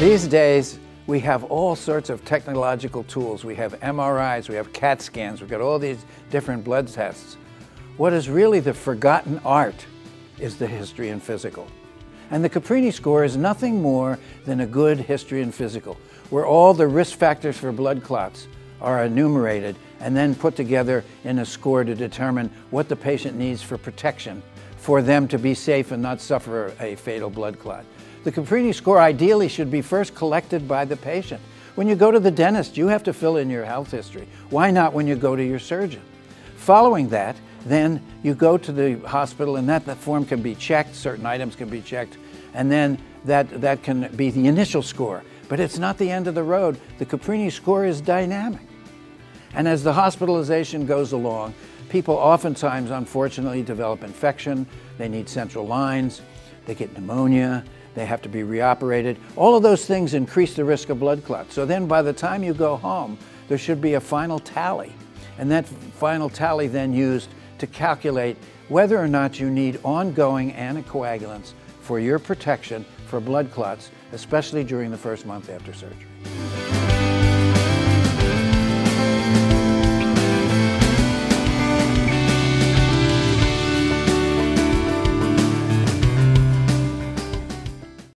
These days, we have all sorts of technological tools. We have MRIs, we have CAT scans, we've got all these different blood tests. What is really the forgotten art is the history and physical. And the Caprini score is nothing more than a good history and physical, where all the risk factors for blood clots are enumerated and then put together in a score to determine what the patient needs for protection for them to be safe and not suffer a fatal blood clot. The Caprini score ideally should be first collected by the patient. When you go to the dentist, you have to fill in your health history. Why not when you go to your surgeon? Following that, then you go to the hospital and that, that form can be checked, certain items can be checked, and then that, that can be the initial score. But it's not the end of the road. The Caprini score is dynamic. And as the hospitalization goes along, people oftentimes, unfortunately, develop infection, they need central lines, they get pneumonia, they have to be reoperated. All of those things increase the risk of blood clots. So then by the time you go home, there should be a final tally. And that final tally then used to calculate whether or not you need ongoing anticoagulants for your protection for blood clots, especially during the first month after surgery.